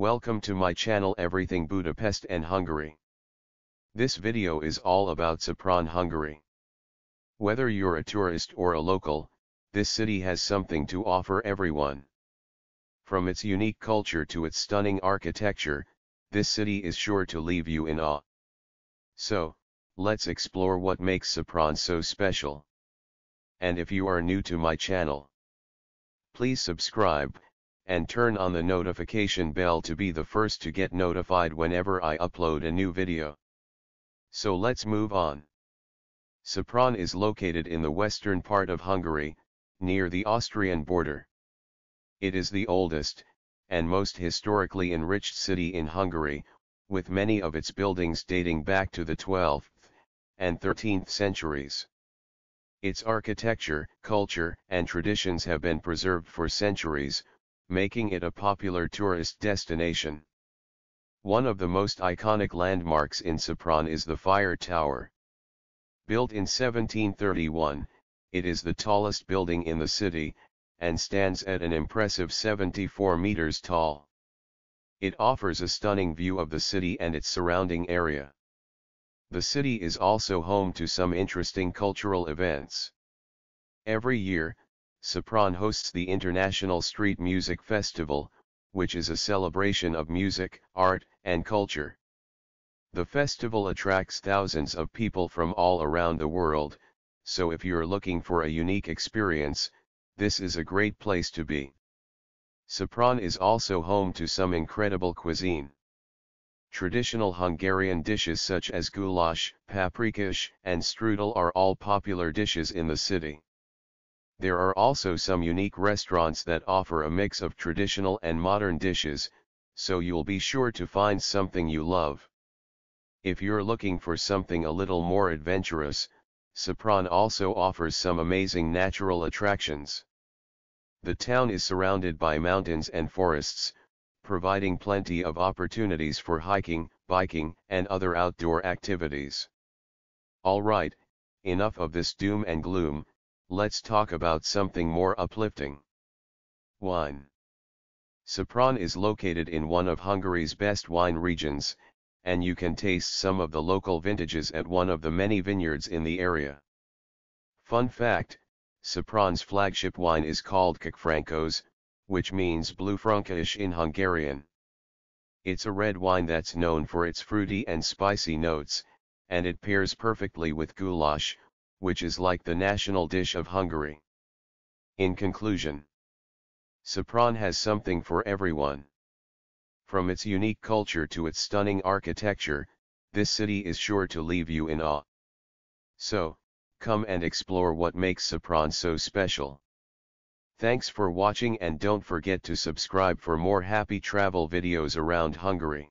Welcome to my channel Everything Budapest and Hungary. This video is all about Sopron, Hungary. Whether you're a tourist or a local, this city has something to offer everyone. From its unique culture to its stunning architecture, this city is sure to leave you in awe. So, let's explore what makes Sopron so special. And if you are new to my channel, please subscribe, and turn on the notification bell to be the first to get notified whenever I upload a new video. So let's move on. Sopron is located in the western part of Hungary, near the Austrian border. It is the oldest, and most historically enriched city in Hungary, with many of its buildings dating back to the 12th and 13th centuries. Its architecture, culture, and traditions have been preserved for centuries, making it a popular tourist destination. One of the most iconic landmarks in Sopron is the Fire Tower. Built in 1731, it is the tallest building in the city, and stands at an impressive 74 meters tall. It offers a stunning view of the city and its surrounding area. The city is also home to some interesting cultural events. Every year, Sopron hosts the International Street Music Festival, which is a celebration of music, art, and culture. The festival attracts thousands of people from all around the world, so if you're looking for a unique experience, this is a great place to be. Sopron is also home to some incredible cuisine. Traditional Hungarian dishes such as goulash, paprikash, and strudel are all popular dishes in the city. There are also some unique restaurants that offer a mix of traditional and modern dishes, so you'll be sure to find something you love. If you're looking for something a little more adventurous, Sopron also offers some amazing natural attractions. The town is surrounded by mountains and forests, providing plenty of opportunities for hiking, biking, and other outdoor activities. Alright, enough of this doom and gloom, let's talk about something more uplifting. Wine. Sopron is located in one of Hungary's best wine regions, and you can taste some of the local vintages at one of the many vineyards in the area. Fun fact, Sopron's flagship wine is called Kékfrankos, which means blue Frankish in Hungarian. It's a red wine that's known for its fruity and spicy notes, and it pairs perfectly with goulash, which is like the national dish of Hungary. In conclusion, Sopron has something for everyone. From its unique culture to its stunning architecture, this city is sure to leave you in awe. So, come and explore what makes Sopron so special. Thanks for watching and don't forget to subscribe for more happy travel videos around Hungary.